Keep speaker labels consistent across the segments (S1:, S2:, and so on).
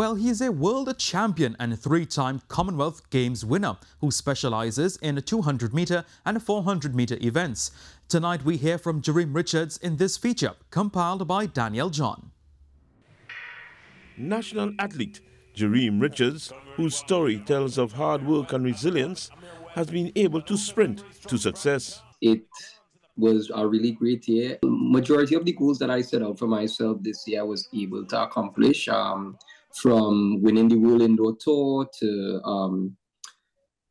S1: Well, he is a world champion and three-time Commonwealth Games winner who specializes in 200 meter and 400 meter events. Tonight we hear from Jereem Richards in this feature compiled by Danielle John.
S2: National athlete Jereem Richards, whose story tells of hard work and resilience, has been able to sprint to success.
S3: It was a really great year. Majority of the goals that I set out for myself this year I was able to accomplish. Um, from winning the World Indoor Tour to um,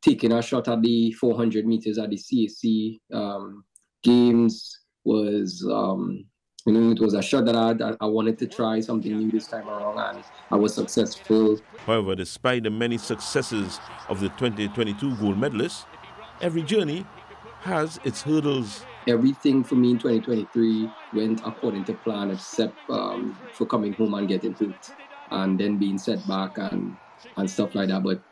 S3: taking a shot at the 400 meters at the CAC um, Games was, um, you know, it was a shot that I, I wanted to try something new this time around, and I was successful.
S2: However, despite the many successes of the 2022 gold medalists, every journey has its hurdles.
S3: Everything for me in 2023 went according to plan, except um, for coming home and getting hurt and then being set back and and stuff like that. But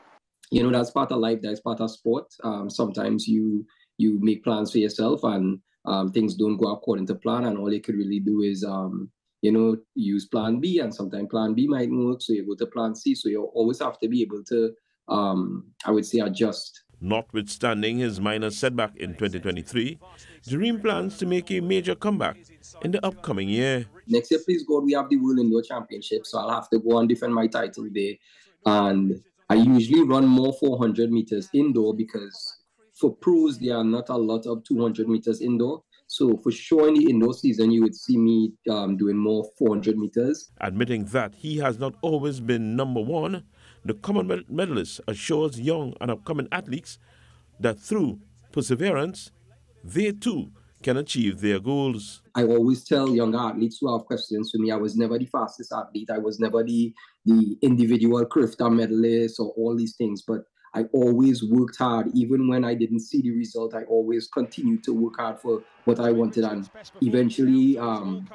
S3: you know, that's part of life. That's part of sport. Um, sometimes you you make plans for yourself and um, things don't go according to plan, and all you could really do is um, you know use plan B, and sometimes plan B might work, so you go to plan C. So you always have to be able to, um, I would say, adjust.
S2: Notwithstanding his minor setback in 2023, Jereem plans to make a major comeback in the upcoming year.
S3: Next year, please God, we have the World Indoor Championship, so I'll have to go and defend my title there. And I usually run more 400 meters indoor because for pros, there are not a lot of 200 meters indoor. So for sure in the indoor season, you would see me um, doing more 400 meters.
S2: Admitting that he has not always been number one, the common medalist assures young and upcoming athletes that through perseverance, they too can achieve their goals.
S3: I always tell young athletes who have questions to me, I was never the fastest athlete. I was never the, the individual CARIFTA medalist or all these things, but I always worked hard. Even when I didn't see the result, I always continued to work hard for what I wanted. And eventually, um,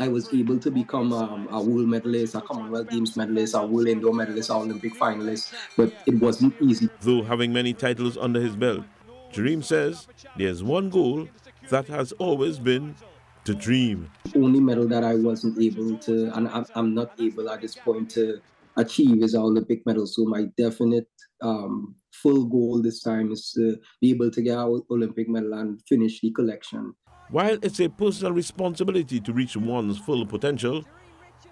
S3: I was able to become um, a world medalist, a Commonwealth Games medalist, a world indoor medalist, an Olympic finalist. But it wasn't easy.
S2: Though having many titles under his belt, Jereem says there's one goal that has always been to dream.
S3: The only medal that I wasn't able to, and I'm not able at this point to achieve is our Olympic medal. So my definite um, full goal this time is to be able to get our Olympic medal and finish the collection.
S2: While it's a personal responsibility to reach one's full potential,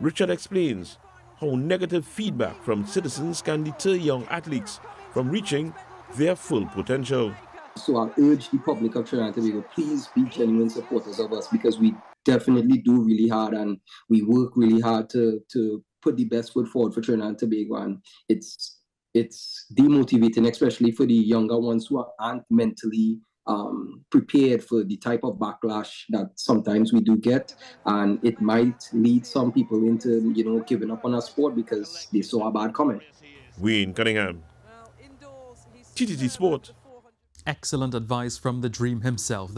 S2: Richard explains how negative feedback from citizens can deter young athletes from reaching their full potential.
S3: So I urge the public of Trinidad and Tobago, please be genuine supporters of us because we definitely do really hard and we work really hard to to put the best foot forward for Trinidad and Tobago. And it's it's demotivating, especially for the younger ones who aren't mentally um, prepared for the type of backlash that sometimes we do get, and it might lead some people into you know giving up on a sport because they saw a bad comment.
S2: Wayne Cunningham, TTT Sport.
S1: Excellent advice from the Dream himself.